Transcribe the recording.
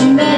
you bed.